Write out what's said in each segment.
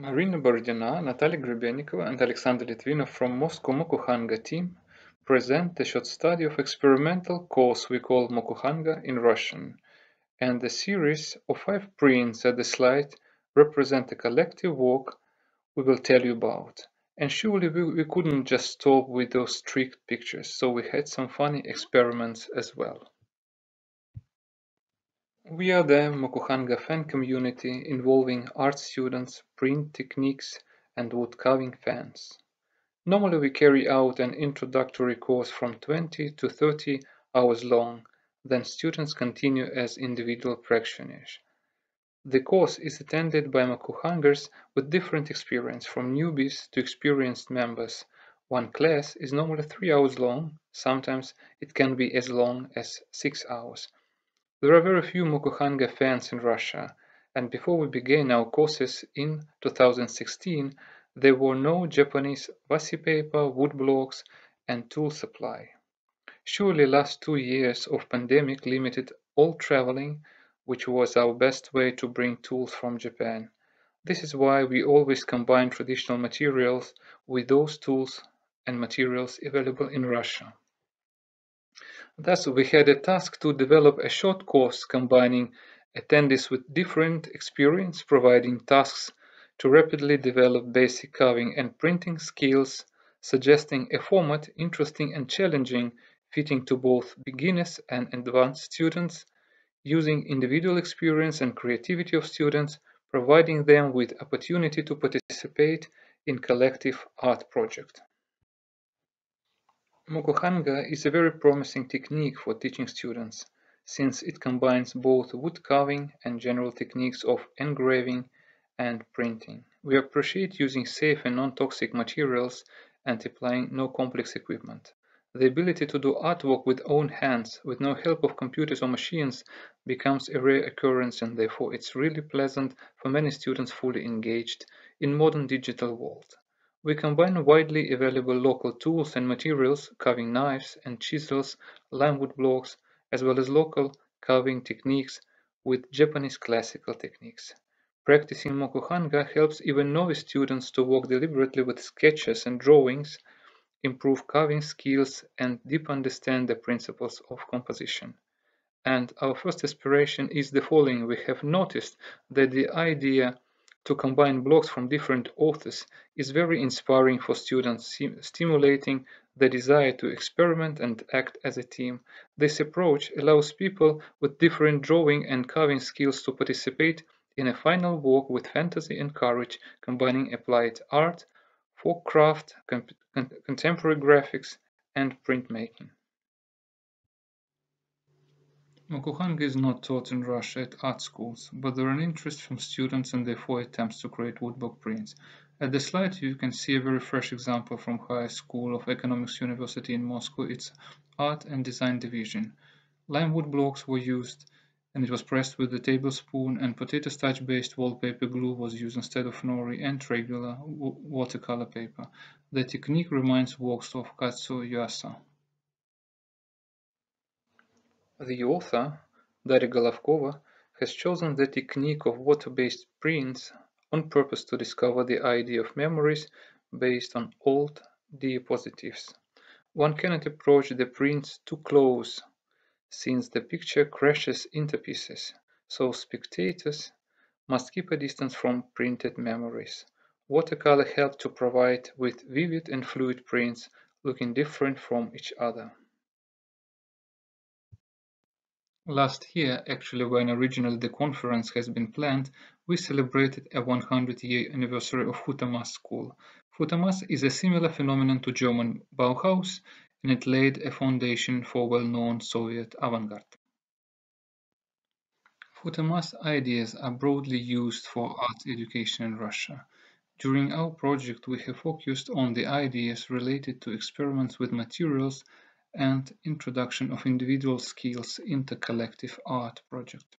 Marina Borodina, Natalia Grebennikova and Alexander Litvinov from Moscow Mokuhanga team present the short study of experimental course we call Mokuhanga in Russian, and the series of five prints at the slide represent a collective work we will tell you about. And surely we, we couldn't just stop with those strict pictures, so we had some funny experiments as well. We are the Mokuhanga fan community involving art students, print techniques, and wood carving fans. Normally we carry out an introductory course from 20 to 30 hours long, then students continue as individual practitioners. The course is attended by Mokuhangers with different experience, from newbies to experienced members. One class is normally 3 hours long, sometimes it can be as long as 6 hours. There are very few Mokuhanga fans in Russia, and before we began our courses in 2016, there were no Japanese washi paper, wood blocks, and tool supply. Surely last two years of pandemic limited all traveling, which was our best way to bring tools from Japan. This is why we always combine traditional materials with those tools and materials available in Russia. Thus, we had a task to develop a short course combining attendees with different experience, providing tasks to rapidly develop basic carving and printing skills, suggesting a format interesting and challenging, fitting to both beginners and advanced students, using individual experience and creativity of students, providing them with opportunity to participate in collective art project. Mokuhanga is a very promising technique for teaching students, since it combines both wood carving and general techniques of engraving and printing. We appreciate using safe and non-toxic materials and applying no complex equipment. The ability to do artwork with own hands, with no help of computers or machines, becomes a rare occurrence and therefore it's really pleasant for many students fully engaged in modern digital world. We combine widely available local tools and materials, carving knives and chisels, limewood blocks, as well as local carving techniques with Japanese classical techniques. Practicing mokuhanga helps even novice students to work deliberately with sketches and drawings, improve carving skills, and deep understand the principles of composition. And our first aspiration is the following. We have noticed that the idea to combine blocks from different authors is very inspiring for students, stimulating the desire to experiment and act as a team. This approach allows people with different drawing and carving skills to participate in a final work with fantasy and courage, combining applied art, folk craft, contemporary graphics, and printmaking. Mokuhanga is not taught in Russia at art schools, but there are an interest from students and therefore attempts to create woodblock prints. At the slide you can see a very fresh example from High School of Economics University in Moscow, its Art and Design Division. Lime wood blocks were used and it was pressed with a tablespoon and potato starch based wallpaper glue was used instead of nori and regular watercolor paper. The technique reminds works of Kazuo Yuasa. The author, Daria Golovkova, has chosen the technique of water-based prints on purpose to discover the idea of memories based on old diapositives. One cannot approach the prints too close since the picture crashes into pieces, so spectators must keep a distance from printed memories. Watercolor helped to provide with vivid and fluid prints looking different from each other. Last year, actually when originally the conference has been planned, we celebrated a 100-year anniversary of Vkhutemas School. Vkhutemas is a similar phenomenon to German Bauhaus, and it laid a foundation for well-known Soviet avant-garde. Vkhutemas ideas are broadly used for art education in Russia. During our project, we have focused on the ideas related to experiments with materials and introduction of individual skills into collective art project.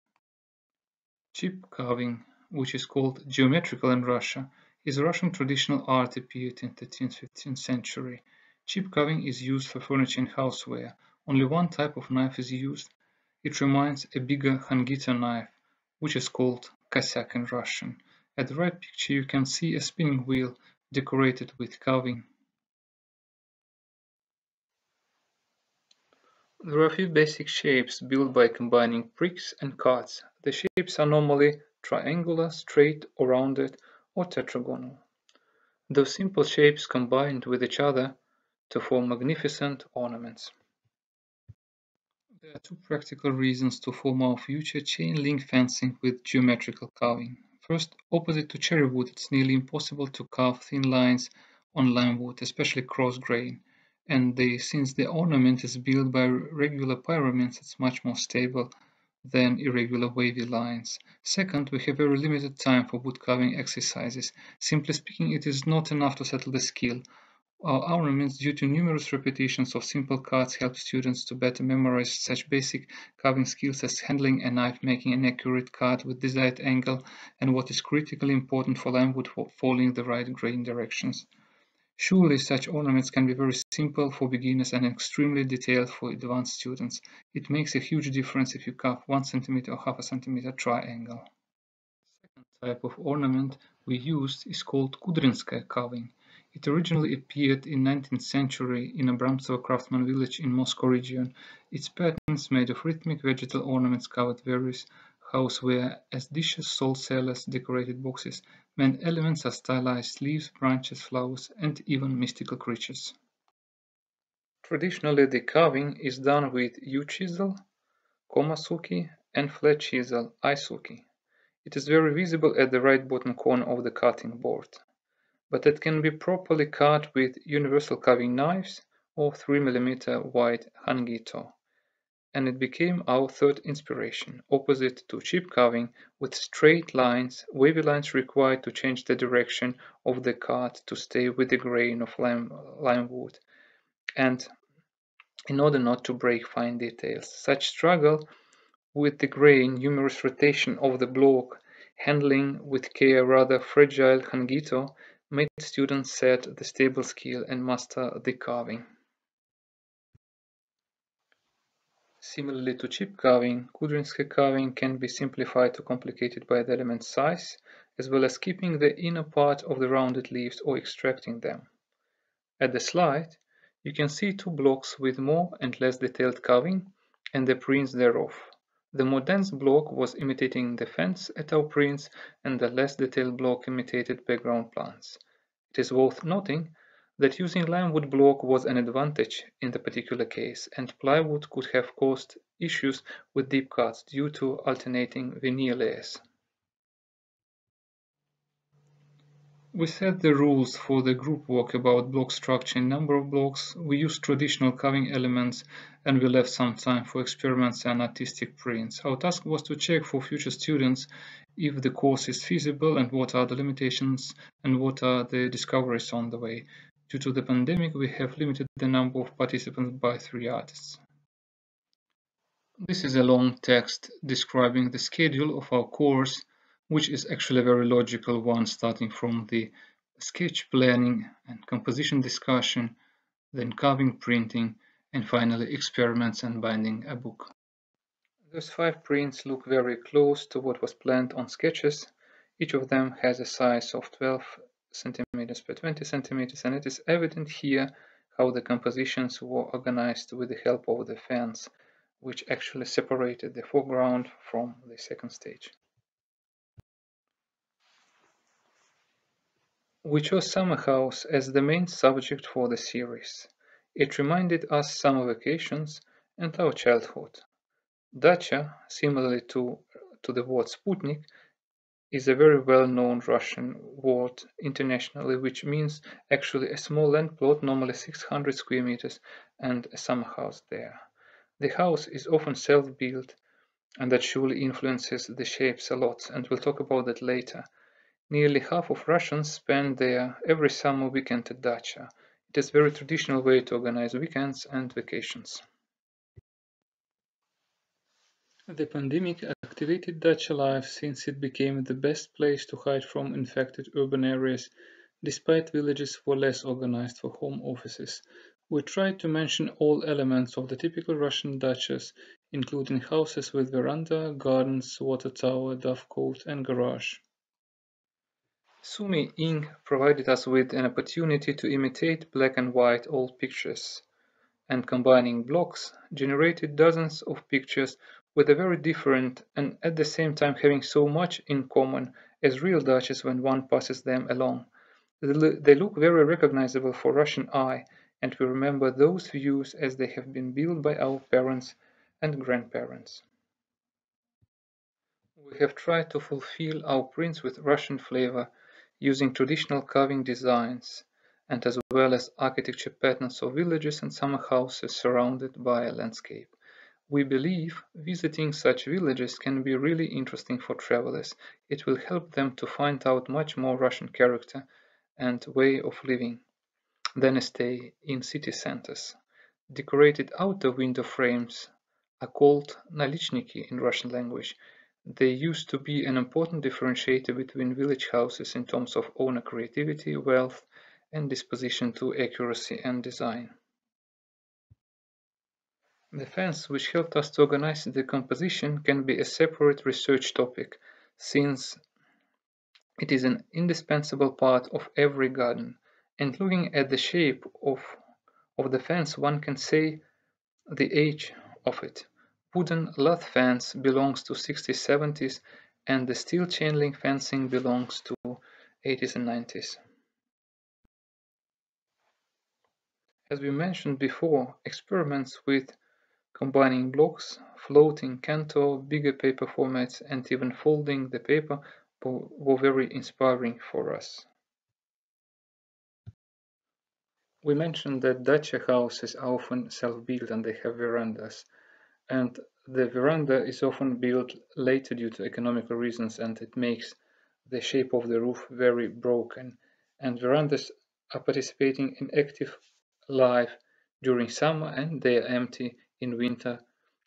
Chip carving, which is called geometrical in Russia, is a Russian traditional art appeared in the 13th-15th century. Chip carving is used for furniture and houseware. Only one type of knife is used. It reminds a bigger Hangito knife, which is called kosyak in Russian. At the right picture you can see a spinning wheel decorated with carving. There are a few basic shapes built by combining bricks and cards. The shapes are normally triangular, straight or rounded, or tetragonal. Those simple shapes combined with each other to form magnificent ornaments. There are two practical reasons to form our future chain link fencing with geometrical carving. First, opposite to cherry wood, it's nearly impossible to carve thin lines on lime wood, especially cross grain and since the ornament is built by regular pyramids, it's much more stable than irregular wavy lines. Second, we have very limited time for wood carving exercises. Simply speaking, it is not enough to settle the skill. Our ornaments, due to numerous repetitions of simple cuts, help students to better memorize such basic carving skills as handling a knife, making an accurate cut with desired angle, and what is critically important for lime wood, following the right grain directions. Surely such ornaments can be very simple for beginners and extremely detailed for advanced students. It makes a huge difference if you carve 1 cm or half a centimeter triangle. The second type of ornament we used is called Kudrinskaya carving. It originally appeared in 19th century in a Abramtsevo craftsman village in Moscow region. Its patterns made of rhythmic vegetal ornaments covered various houseware as dishes, salt cellars, decorated boxes. Main elements are stylized leaves, branches, flowers, and even mystical creatures. Traditionally, the carving is done with U-chisel, Komasuki, and flat chisel, Aisuki. It is very visible at the right bottom corner of the cutting board, but it can be properly cut with universal carving knives or 3mm wide hangito and it became our third inspiration, opposite to chip carving with straight lines, wavy lines required to change the direction of the card to stay with the grain of lime, lime wood, and in order not to break fine details. Such struggle with the grain, numerous rotation of the block, handling with care rather fragile hangito made students set the stable skill and master the carving. Similarly to chip carving, Kudrinskaya carving can be simplified or complicated by the element size, as well as keeping the inner part of the rounded leaves or extracting them. At the slide, you can see two blocks with more and less detailed carving and the prints thereof. The more dense block was imitating the fence at our prints and the less detailed block imitated background plants. It is worth noting that using limewood block was an advantage in the particular case, and plywood could have caused issues with deep cuts due to alternating veneer layers. We set the rules for the group work about block structure and number of blocks, we used traditional carving elements, and we left some time for experiments and artistic prints. Our task was to check for future students if the course is feasible and what are the limitations and what are the discoveries on the way. Due to the pandemic, we have limited the number of participants by three artists. This is a long text describing the schedule of our course, which is actually a very logical one starting from the sketch planning and composition discussion, then carving printing, and finally experiments and binding a book. Those five prints look very close to what was planned on sketches. Each of them has a size of 12 centimeters per 20 centimeters and it is evident here how the compositions were organized with the help of the fence which actually separated the foreground from the second stage. We chose summer house as the main subject for the series. It reminded us summer vacations and our childhood. Dacha, similarly to, to the word Sputnik, is a very well-known Russian word internationally which means actually a small land plot, normally 600 square meters, and a summer house there. The house is often self-built and that surely influences the shapes a lot and we'll talk about that later. Nearly half of Russians spend their every summer weekend at dacha. It is a very traditional way to organize weekends and vacations. The pandemic activated dacha life since it became the best place to hide from infected urban areas, despite villages were less organized for home offices. We tried to mention all elements of the typical Russian dachas, including houses with veranda, gardens, water tower, dovecote, and garage. Sumi ink provided us with an opportunity to imitate black and white old pictures, and combining blocks generated dozens of pictures with a very different and at the same time having so much in common as real dachas when one passes them along. They look very recognizable for Russian eye and we remember those views as they have been built by our parents and grandparents. We have tried to fulfill our prints with Russian flavor using traditional carving designs and as well as architecture patterns of villages and summer houses surrounded by a landscape. We believe visiting such villages can be really interesting for travelers. It will help them to find out much more Russian character and way of living than a stay in city centers. Decorated outer window frames are called nalichniki in Russian language. They used to be an important differentiator between village houses in terms of owner creativity, wealth, and disposition to accuracy and design. The fence which helped us to organize the composition can be a separate research topic, since it is an indispensable part of every garden, and looking at the shape of, of the fence one can say the age of it. Wooden lath fence belongs to 60s 70s and the steel chain link fencing belongs to 80s and 90s. As we mentioned before, experiments with combining blocks, floating kento, bigger paper formats, and even folding the paper were very inspiring for us. We mentioned that dacha houses are often self-built and they have verandas. And the veranda is often built later due to economical reasons and it makes the shape of the roof very broken. And verandas are participating in active life during summer and they are empty in winter,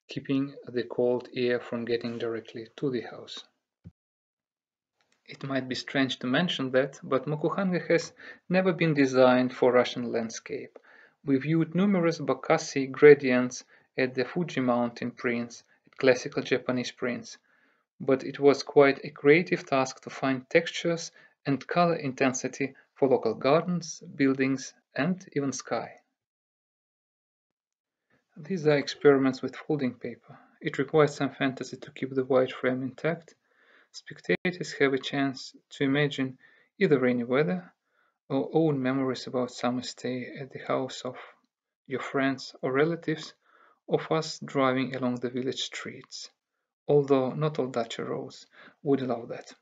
keeping the cold air from getting directly to the house. It might be strange to mention that, but Mokuhanga has never been designed for Russian landscape. We viewed numerous Bokashi gradients at the Fuji mountain prints, at classical Japanese prints, but it was quite a creative task to find textures and color intensity for local gardens, buildings, and even sky. These are experiments with folding paper. It requires some fantasy to keep the white frame intact. Spectators have a chance to imagine either rainy weather or own memories about summer stay at the house of your friends or relatives of us driving along the village streets, although not all dacha roads would allow that.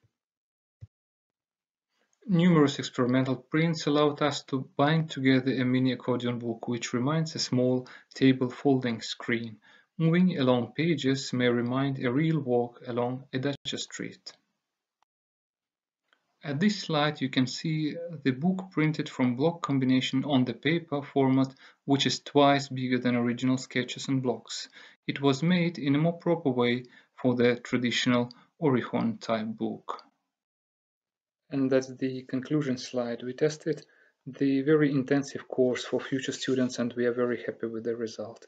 Numerous experimental prints allowed us to bind together a mini accordion book which reminds a small table folding screen. Moving along pages may remind a real walk along a dacha street. At this slide you can see the book printed from block combination on the paper format which is twice bigger than original sketches and blocks. It was made in a more proper way for the traditional Orihon type book. And that's the conclusion slide. We tested the very intensive course for future students and we are very happy with the result.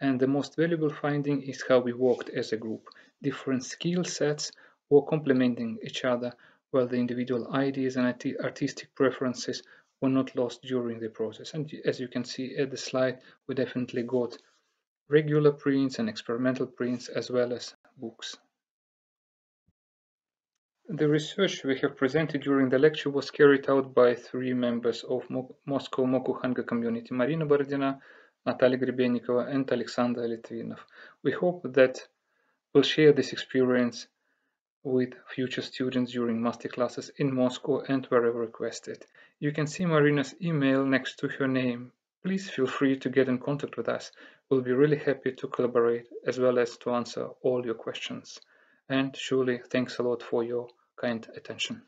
And the most valuable finding is how we worked as a group. Different skill sets were complementing each other while the individual ideas and artistic preferences were not lost during the process. And as you can see at the slide, we definitely got regular prints and experimental prints as well as books. The research we have presented during the lecture was carried out by three members of Mo Moscow Mokuhanga community, Marina Borodina, Natalia Grebennikova, and Alexander Litvinov. We hope that we'll share this experience with future students during master classes in Moscow and wherever requested. You can see Marina's email next to her name. Please feel free to get in contact with us. We'll be really happy to collaborate as well as to answer all your questions and surely thanks a lot for your kind attention.